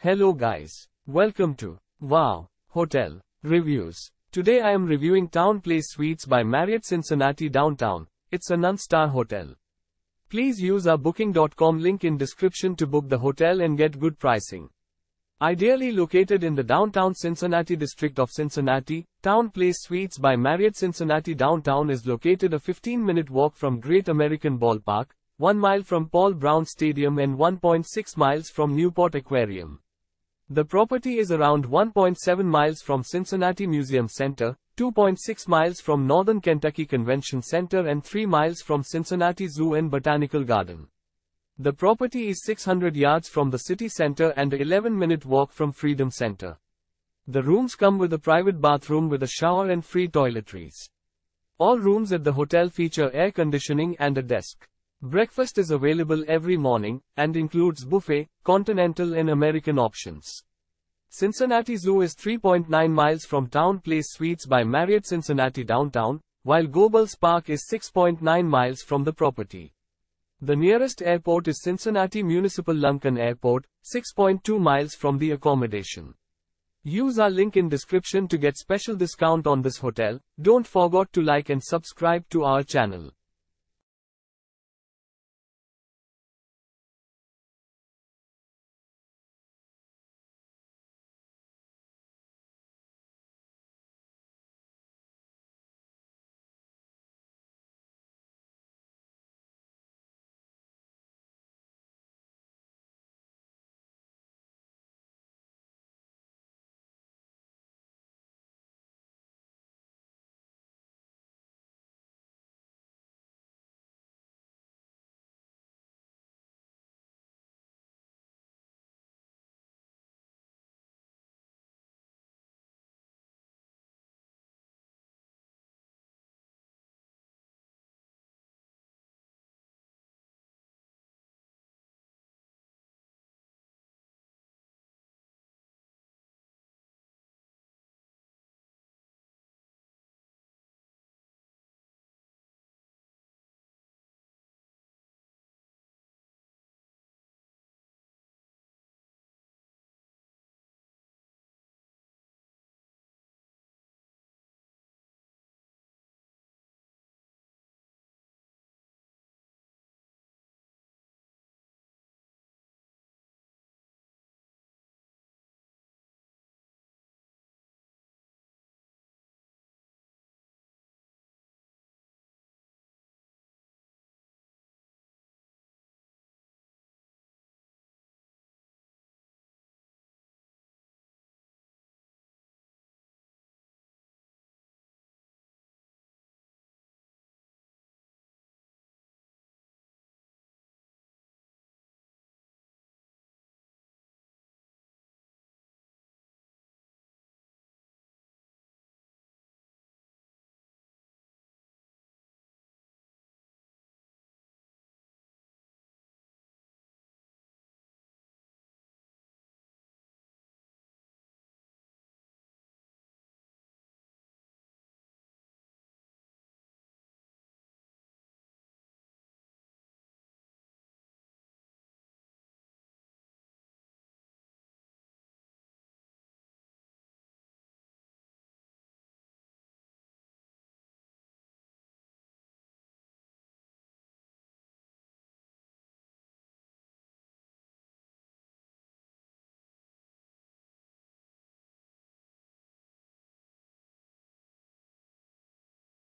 Hello guys. Welcome to Wow Hotel Reviews. Today I am reviewing TownePlace Suites by Marriott Cincinnati Downtown. It's a non-star hotel. Please use our booking.com link in description to book the hotel and get good pricing. Ideally located in the downtown Cincinnati district of Cincinnati, TownePlace Suites by Marriott Cincinnati Downtown is located a 15-minute walk from Great American Ballpark, 1 mile from Paul Brown Stadium and 1.6 miles from Newport Aquarium. The property is around 1.7 miles from Cincinnati Museum Center, 2.6 miles from Northern Kentucky Convention Center and 3 miles from Cincinnati Zoo and Botanical Garden. The property is 600 yards from the city center and a 11-minute walk from Freedom Center. The rooms come with a private bathroom with a shower and free toiletries. All rooms at the hotel feature air conditioning and a desk. Breakfast is available every morning and includes buffet, continental and American options. Cincinnati Zoo is 3.9 miles from TownePlace Suites by Marriott Cincinnati Downtown, while Goebels Park is 6.9 miles from the property. The nearest airport is Cincinnati Municipal Lunken Airport, 6.2 miles from the accommodation. Use our link in description to get special discount on this hotel. Don't forget to like and subscribe to our channel.